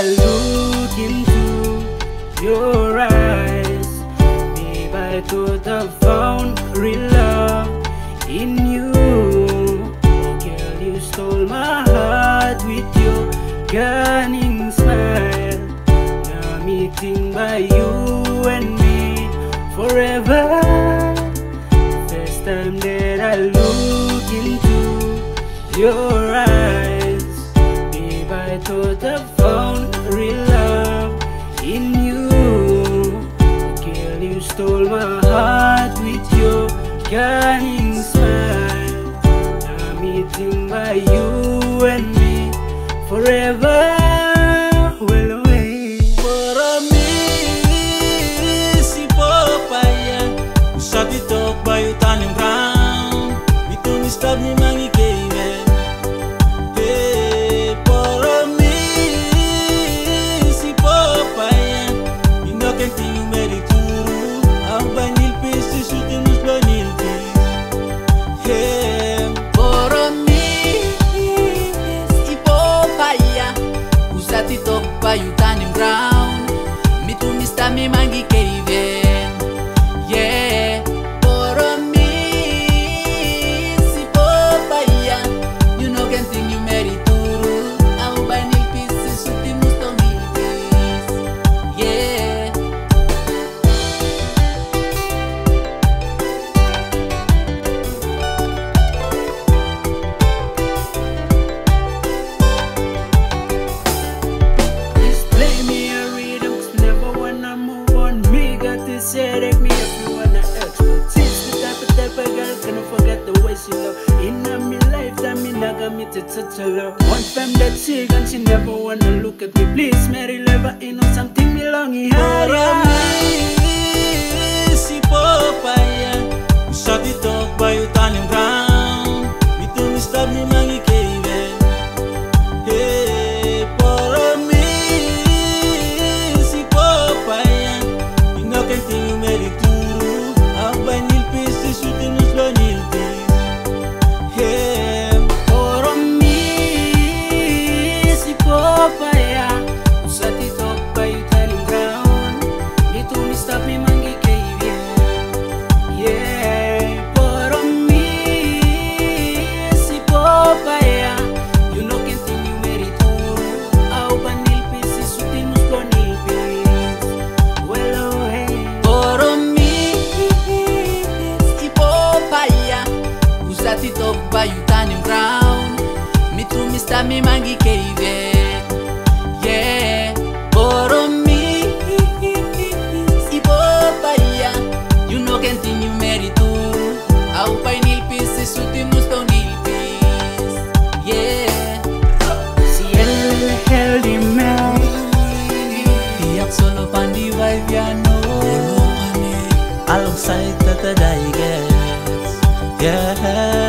I look into your eyes, babe, I thought I found real love in you. Girl, you stole my heart with your cunning smile. Now meeting by you and me forever. First time that I look into your eyes, babe, I thought I found forever. Well, away. Para mí, si bayo tanim graun type of girl gonna forget the way she love. In a me lifetime, me not got me to touch her love. One time that she gone, she never wanna look at me. Please, Mary, never you know something belong in her. Para mi mangi keive yeah. Boromi. Si bobaya you know continue meritu. Au pai nil suti nil pis. Yeah. Si el heli mei. Tiap solo pandi vai piano alongside tata daiges yeah.